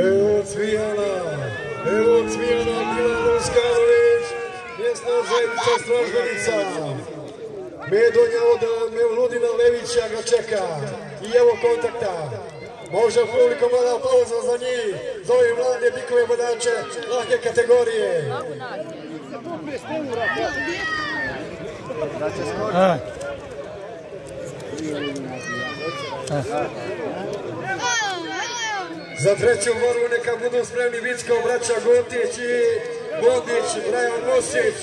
Evo Cvijana, evo Cvijana Milan Luskanović, mjesna zajednica Stražbenica. Medonja od Mevludina Levića ga čeka i evo kontakta. Može koliko mala pauza za njih, za ove mlade bikove vodače, lahke kategorije. Za treću borbu neka budu spremni Vicko, braća Gotić i Bondić, Brajan Nosić.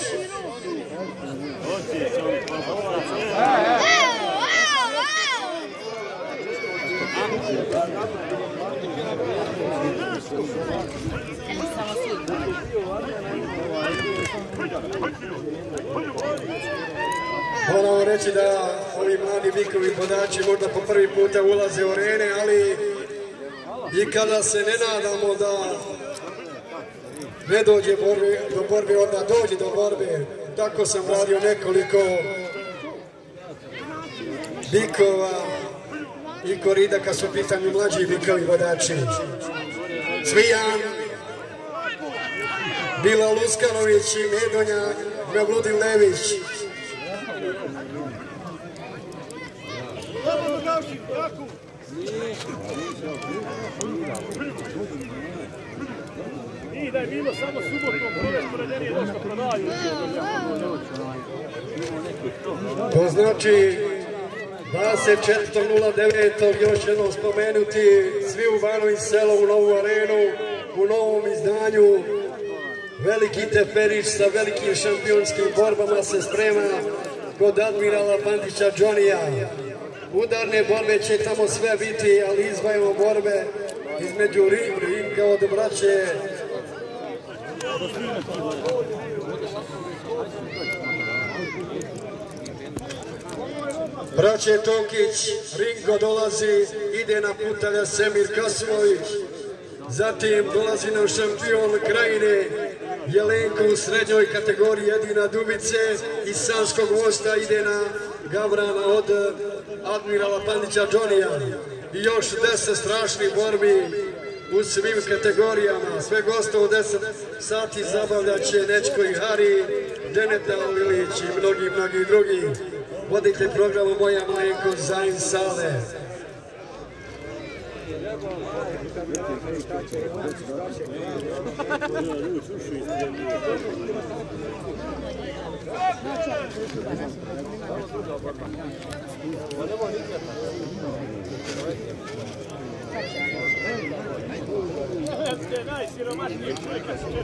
Moramo reći da ovi mladi bikovi podači možda po prvi puta ulaze u arene, ali i kada se ne nadamo da ne dođe do borbe, onda dođe do borbe. Tako sam radio nekoliko bikova i korida kad su pitanju mlađi bikovi vodači. Cvijan, Bila Luskanović i Medonja Mevludin Lević. I da. To znači 24.09. još jednom spomenuti svi u Vanovi selo u novu arenu, u novom izdanju. Veliki teperić sa velikim šampionskim borbama se sprema kod admirala Pandića Džonija. Udarne borbe će tamo sve biti, ali izvajamo borbe između Rinka od braće Braće Tokić, Ringo dolazi, ide na putalja Semir Kasmović. Zatim dolazi nam šampion krajine Jelenko u srednjoj kategoriji Jedina Dubice i Sanskog mosta ide na Gavrana od Admirala Pandića Džonija. I još deset strašnih borbi u svim kategorijama. Sve goste u 10 sati zabavljat će Nečko i Hari, Deneta i mnogi, mnogi drugi. Vodite programu Moja Majenko Zajn Sale. Сиромашний чоловік, а сюди.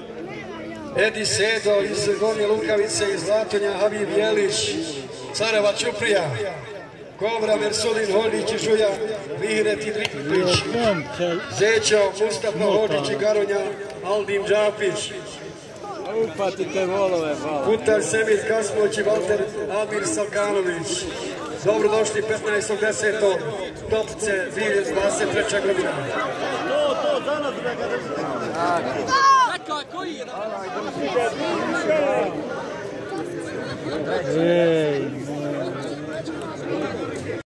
Edi Sedo iz Gornje Lukavice, iz Zlatonja, Habib Jelić, Careva Ćuprija. Kobra, Mersulin, Holdić i Žulja, Vihret i Driklić, Zećo, Mustafa Hođić i Garonja, Aldim Džapić, Upatite volove, hvala. Putar Semir Kasmović i Valter Amir Salkanović. Dobrodošli 15.10. Topce 2023. godina. Ei.